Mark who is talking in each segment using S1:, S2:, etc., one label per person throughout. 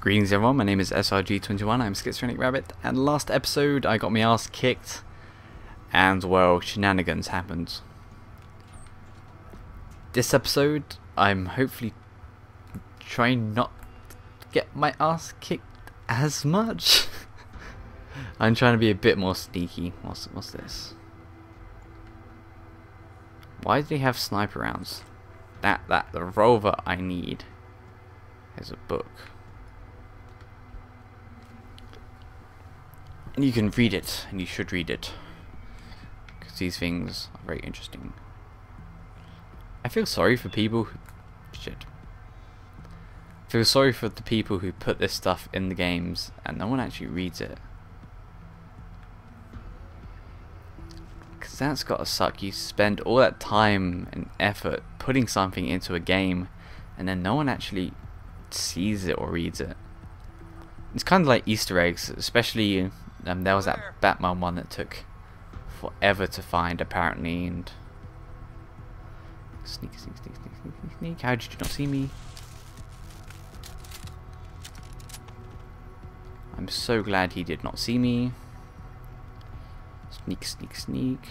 S1: Greetings everyone, my name is SRG21, I'm Schizophrenic Rabbit, and last episode I got my ass kicked, and well, shenanigans happened. This episode, I'm hopefully trying not to get my ass kicked as much. I'm trying to be a bit more sneaky. What's, what's this? Why do they have sniper rounds? That, that, the revolver I need is a book. You can read it, and you should read it. Because these things are very interesting. I feel sorry for people who... Shit. I feel sorry for the people who put this stuff in the games, and no one actually reads it. Because that's gotta suck. You spend all that time and effort putting something into a game, and then no one actually sees it or reads it. It's kind of like Easter eggs, especially um, there was that Batman one that took forever to find apparently and sneak sneak sneak sneak sneak sneak how did you not see me? I'm so glad he did not see me. Sneak sneak sneak.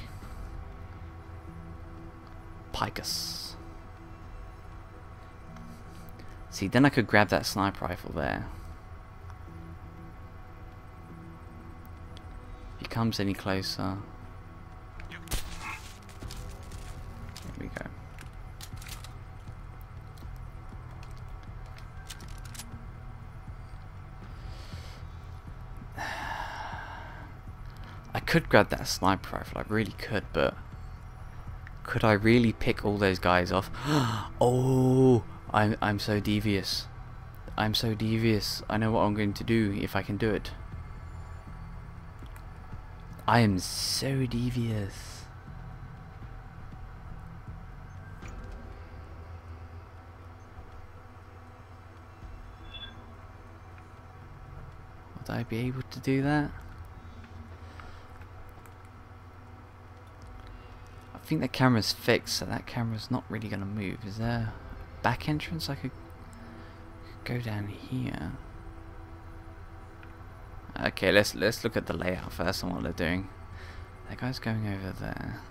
S1: Picus. See then I could grab that sniper rifle there comes any closer. Here we go. I could grab that sniper rifle, I really could, but could I really pick all those guys off? oh, I'm I'm so devious. I'm so devious. I know what I'm going to do if I can do it. I am so devious. Would I be able to do that? I think the camera's fixed, so that camera's not really going to move. Is there a back entrance I could go down here? Okay, let's let's look at the layout first and what they're doing. That guy's going over there.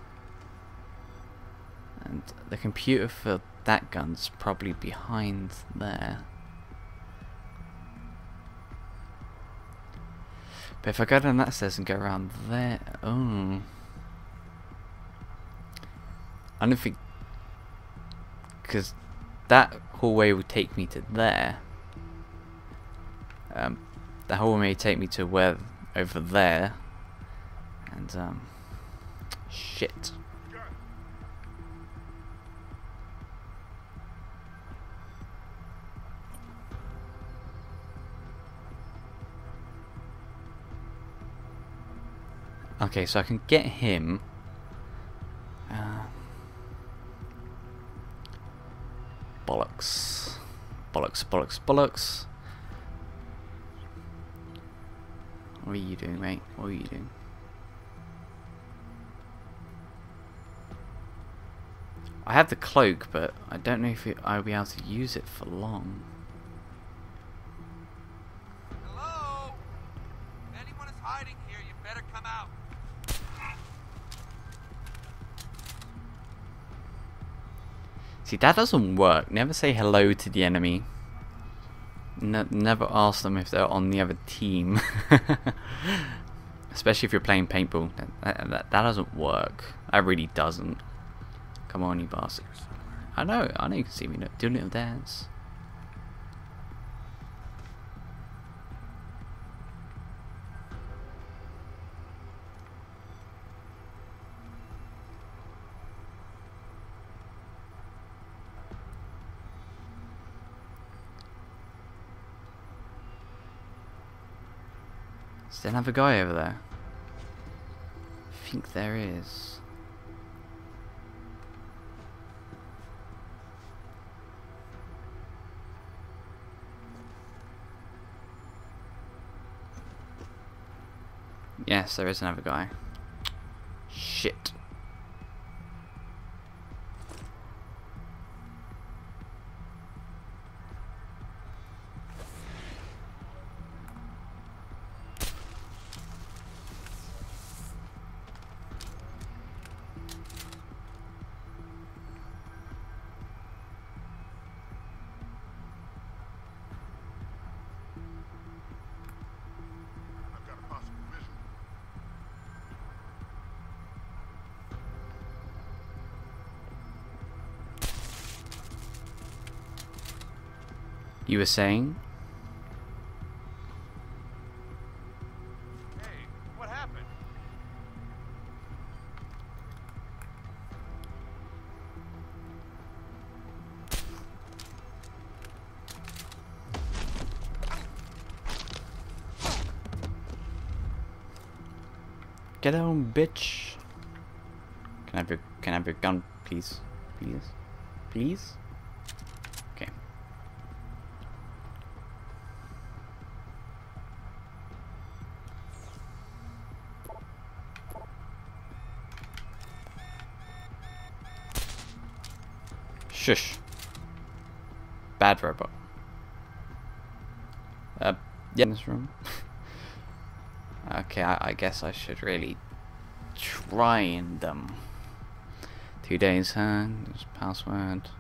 S1: And the computer for that gun's probably behind there. But if I go down that stairs and go around there, oh. I don't think, because that hallway would take me to there. Um, the hole may take me to where over there and um shit. Okay so I can get him uh, bollocks. Bollocks bollocks bollocks are you doing, mate? What are you doing? I have the cloak, but I don't know if it, I'll be able to use it for long.
S2: Hello? If anyone is hiding here, you better come out.
S1: See, that doesn't work. Never say hello to the enemy. Ne never ask them if they're on the other team. Especially if you're playing paintball. That, that, that, doesn't work. That really doesn't. Come on, you bastard. I know, I know you can see me do a little dance. There another guy over there? I think there is. Yes, there is another guy. Shit. You were saying?
S2: Hey, what happened?
S1: Get on, bitch. Can I have your can I have your gun, please? Please? Please? Shush. Bad robot. Uh, yeah, in this room. okay, I, I guess I should really try and um. Two days, huh? Password.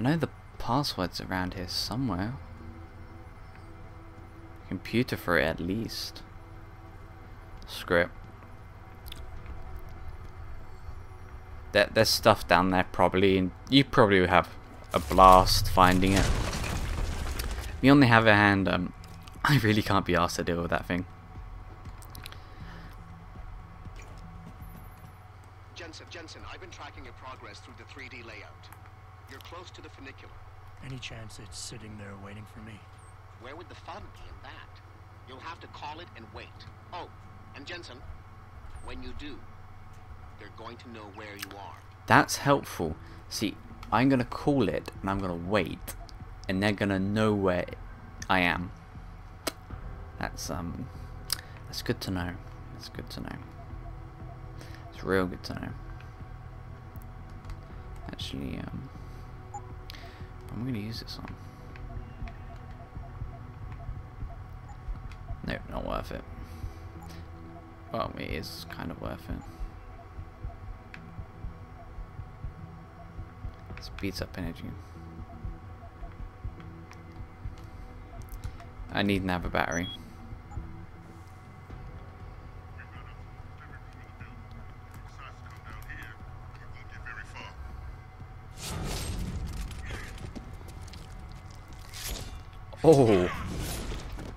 S1: I know the password's around here somewhere. Computer for it at least. Script. There, there's stuff down there probably, and you probably have a blast finding it. Me on the other hand, um, I really can't be asked to deal with that thing.
S3: Jensen, Jensen, I've been tracking your progress through the 3D layout. You're close to the funicular.
S4: Any chance it's sitting there waiting for me?
S3: Where would the fun be in that? You'll have to call it and wait. Oh, and Jensen, when you do, they're going to know where you are.
S1: That's helpful. See, I'm gonna call it, and I'm gonna wait, and they're gonna know where I am. That's um, that's good to know. That's good to know. It's real good to know. Actually, um, I'm gonna use this on. Nope, not worth it. Well, it is kind of worth it. Speeds up energy. I need another battery. Oh!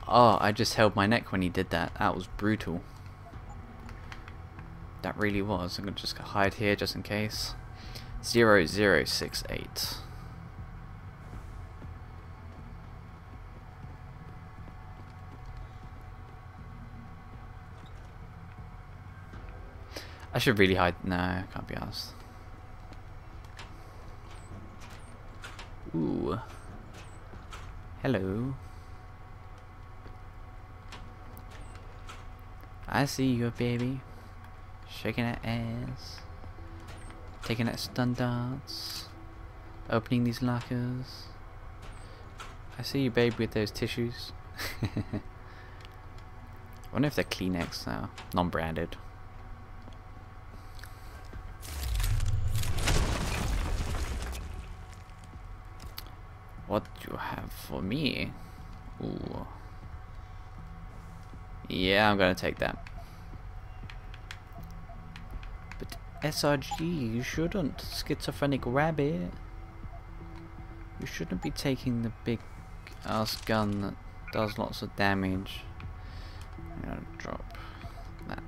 S1: Oh, I just held my neck when he did that. That was brutal. That really was. I'm gonna just hide here just in case. 0068. I should really hide. No, I can't be asked. Ooh. Hello. I see you, baby. Shaking that ass. Taking that stun darts. Opening these lockers. I see you, babe, with those tissues. I wonder if they're Kleenex now. Non-branded. What do you have for me? Ooh. Yeah, I'm gonna take that. But SRG, you shouldn't. Schizophrenic rabbit. You shouldn't be taking the big ass gun that does lots of damage. Drop that.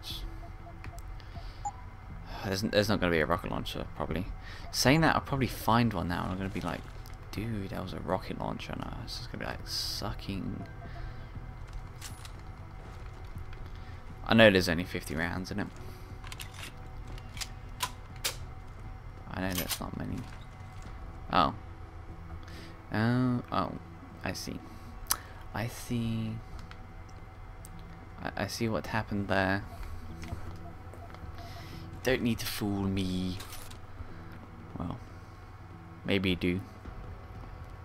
S1: There's, there's not gonna be a rocket launcher, probably. Saying that, I'll probably find one now, and I'm gonna be like, dude, that was a rocket launcher. No, it's just gonna be like sucking. I know there's only 50 rounds in it. I know that's not many. Oh. Oh, oh. I see. I see. I, I see what happened there. Don't need to fool me. Well, maybe you do.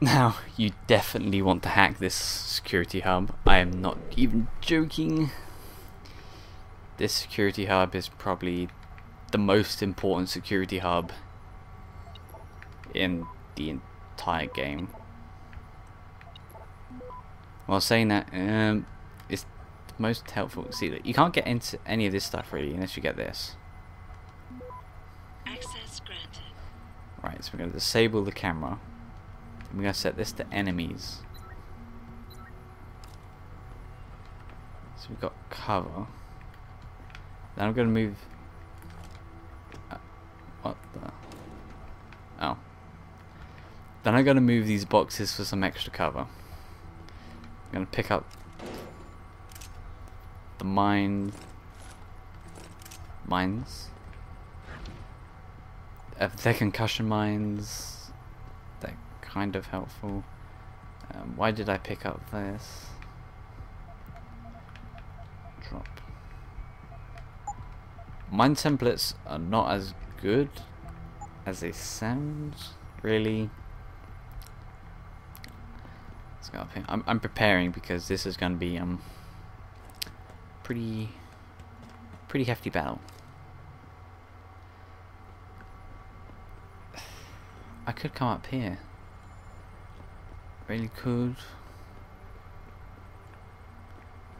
S1: Now, you definitely want to hack this security hub. I am not even joking. This security hub is probably the most important security hub in the entire game. While saying that, um, it's most helpful. See, that you can't get into any of this stuff really unless you get this.
S5: Access granted.
S1: Right, so we're going to disable the camera. I'm going to set this to enemies. So we've got cover. Then I'm going to move... Uh, what the... Oh. Then I'm going to move these boxes for some extra cover. I'm going to pick up the mine... Mines. Uh, concussion mines kind of helpful. Um, why did I pick up this? Drop. Mine templates are not as good as they sound, really. Let's go up here. I'm, I'm preparing because this is going to be um pretty pretty hefty battle. I could come up here. Really could.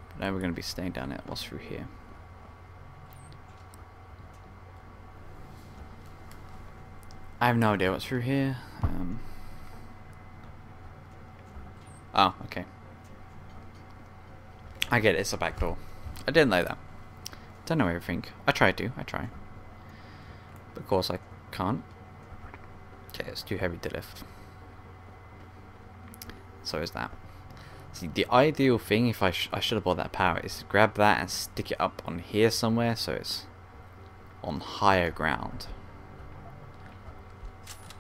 S1: But now we're going to be staying down at what's through here. I have no idea what's through here. Um, oh, okay. I get it, it's a back door. I didn't know that. Don't know everything. I try to, I try. But of course I can't. Okay, it's too heavy to lift. So is that. See, the ideal thing, if I, sh I should have bought that power, is to grab that and stick it up on here somewhere so it's on higher ground.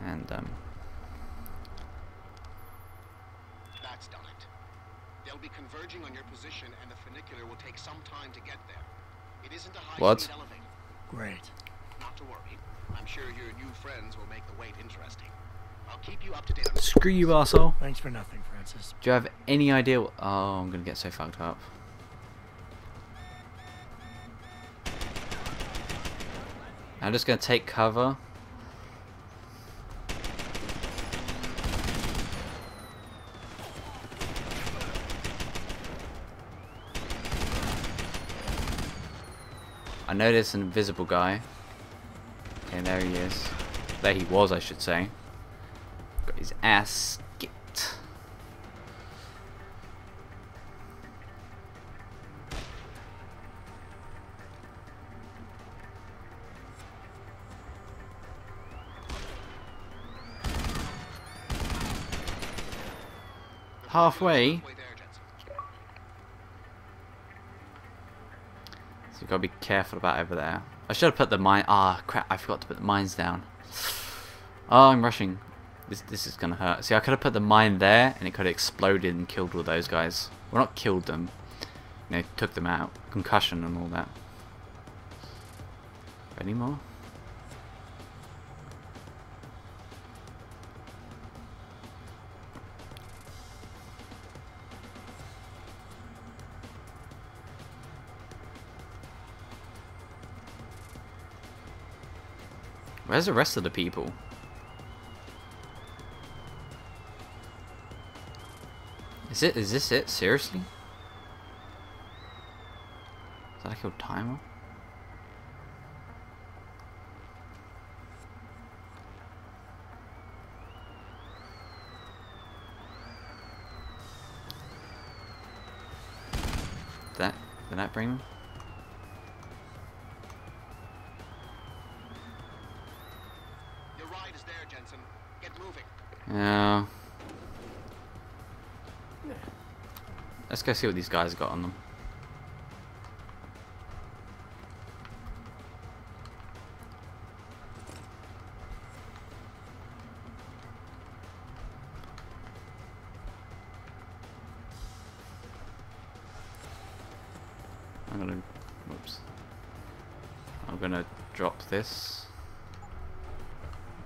S1: And, um...
S3: That's done it. They'll be converging on your position, and the funicular will take some time to get there. It isn't a high-speed
S1: What?
S3: elevator.
S4: Great.
S3: Not to worry. I'm sure your new friends will make the wait interesting. I'll keep you up to date on
S1: Screw you, arsehole.
S4: Thanks for nothing, Francis.
S1: Do you have any idea what... Oh, I'm gonna get so fucked up. I'm just gonna take cover. I know there's an invisible guy. Okay, there he is. There he was, I should say. His ass kicked. Halfway. So you've got to be careful about over there. I should have put the mine. Ah, crap! I forgot to put the mines down. Oh, I'm rushing. This this is gonna hurt. See, I could have put the mine there, and it could have exploded and killed all those guys. Well, not killed them. You know, took them out. Concussion and all that. Any more? Where's the rest of the people? Is it? Is this it? Seriously? Is that a kill timer? Did that did that bring?
S3: Your ride is there, Jensen. Get moving.
S1: Yeah. Let's go see what these guys got on them. I'm gonna, whoops. I'm gonna drop this.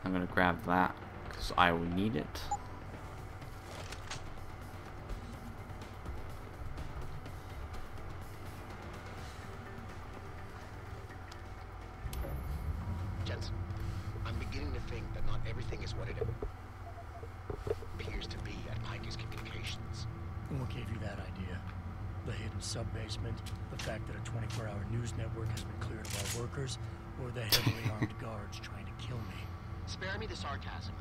S1: I'm gonna grab that because I will need it.
S4: Sub-basement, the fact that a 24-hour news network has been cleared of our workers, or the heavily armed guards trying to kill me?
S3: Spare me the sarcasm.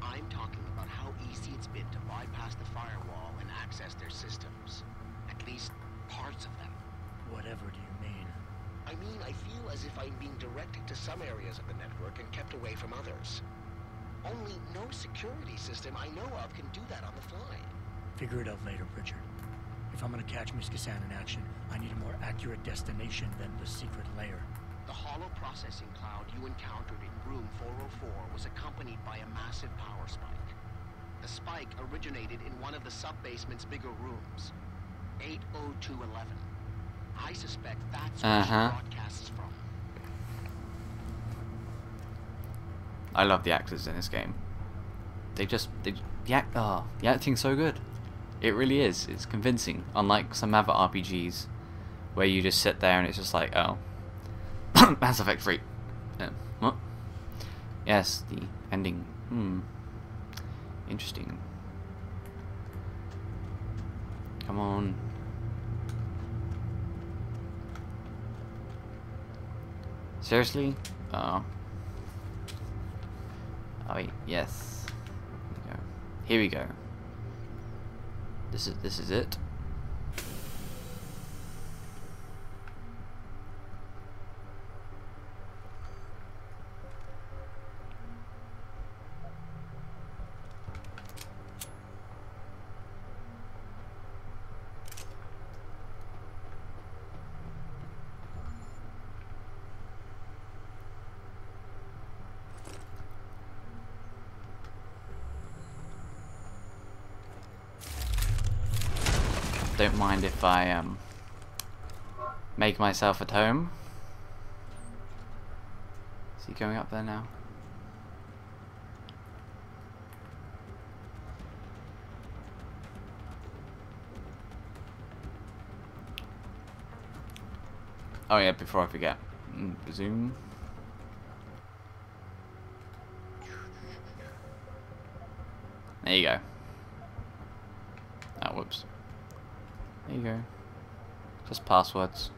S3: I'm talking about how easy it's been to bypass the firewall and access their systems. At least parts of them.
S4: Whatever do you mean?
S3: I mean, I feel as if I'm being directed to some areas of the network and kept away from others. Only no security system I know of can do that on the fly.
S4: Figure it out later, Pritchard. If I'm gonna catch Miss Cassan in action, I need a more accurate destination than the secret lair.
S3: The hollow processing cloud you encountered in room 404 was accompanied by a massive power spike. The spike originated in one of the sub-basement's bigger rooms, 80211. I suspect that's where
S1: Uh-huh.
S3: she broadcasts from.
S1: I love the actors in this game. They just they the act oh, the acting's so good. It really is. It's convincing. Unlike some other RPGs where you just sit there and it's just like, oh Mass Effect 3. Yeah. What? Yes, the ending. Hmm. Interesting. Come on. Seriously? Oh. Oh wait, yes. Here we go. Here we go. This is this is it. Don't mind if I um make myself at home. Is he going up there now? Oh yeah, before I forget. Zoom. There you go. Oh, whoops. There you go. Just passwords.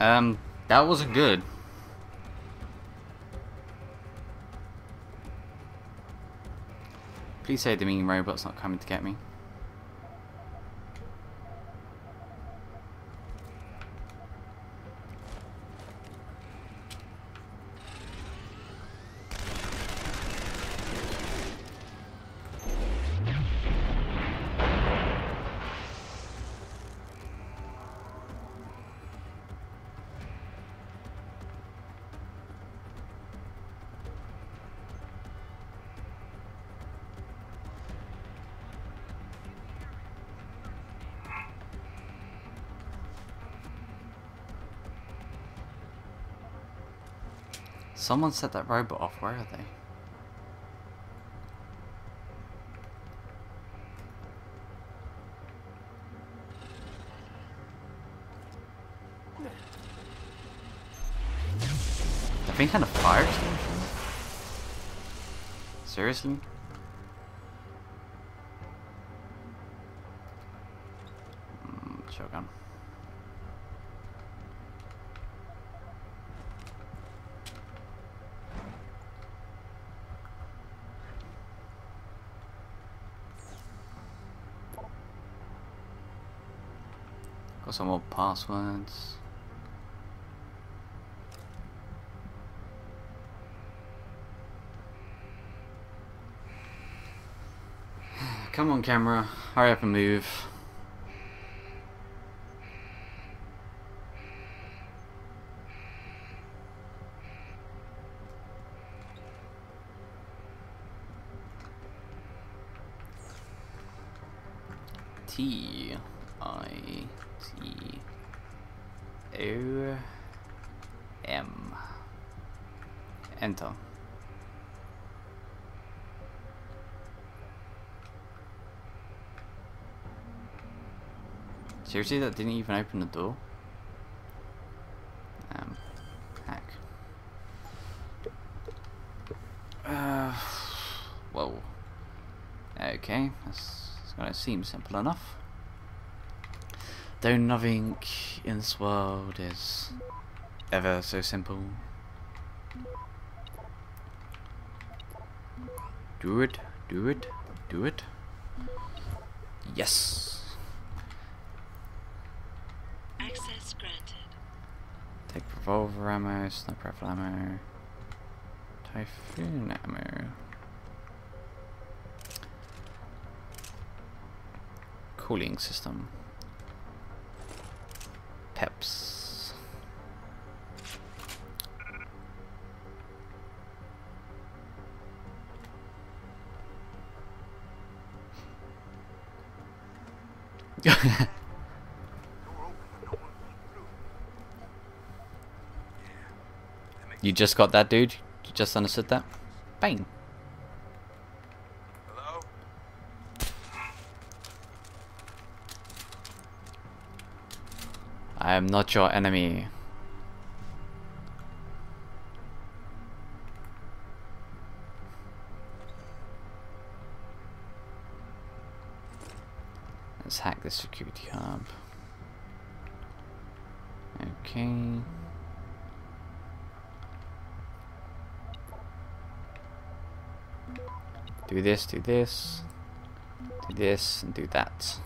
S1: Um, that wasn't good. Please say the mean robot's not coming to get me. Someone set that robot off. Where are they? I've been kind of fire? Seriously? Got some more passwords. Come on camera, hurry up and move. Seriously, that didn't even open the door? Um, hack. Uh, whoa. Okay, that's, that's gonna seem simple enough. Though nothing in this world is ever so simple. Do it, do it, do it. Yes.
S5: Access granted.
S1: Take revolver ammo, sniper rifle ammo, typhoon ammo. Cooling system. Peps. you just got that, dude? You just understood that? Bang.
S2: Hello?
S1: I am not your enemy. Let's hack the security hub. Okay. Do this, do this, do this, and do that.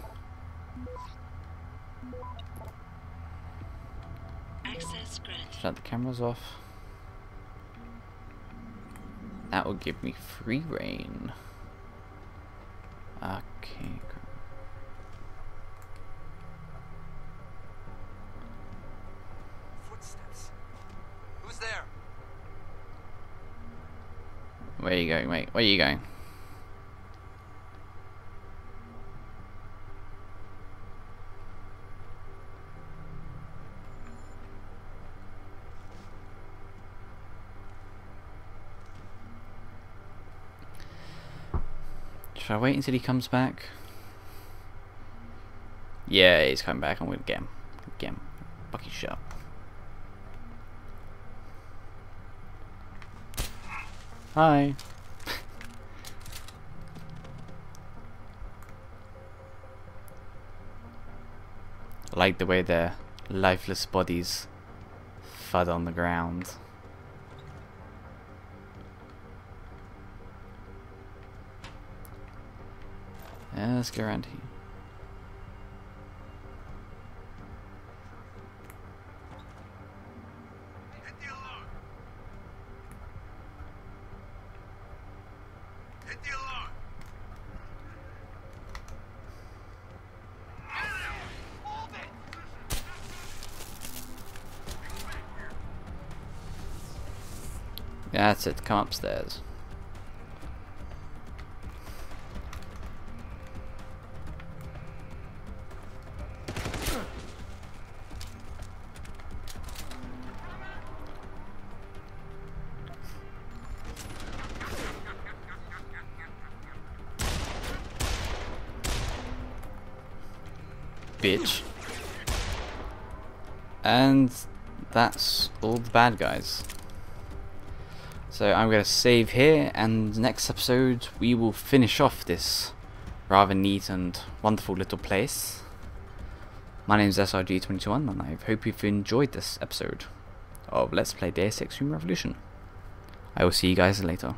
S5: Access granted.
S1: Shut the cameras off. That will give me free reign. Okay. gr-
S2: Footsteps. Who's there?
S1: Where are you going, mate? Where are you going? Should I wait until he comes back? Yeah, he's coming back. I'm gonna get him. Get him. Fucking shut. Hi. Like the way their lifeless bodies thud on the ground. Let's go around here. That's it. Come upstairs. Bitch. And that's all the bad guys. So I'm going to save here, and next episode we will finish off this rather neat and wonderful little place. My name is SRG21, and I hope you've enjoyed this episode of Let's Play Deus Ex Human Revolution. I will see you guys later.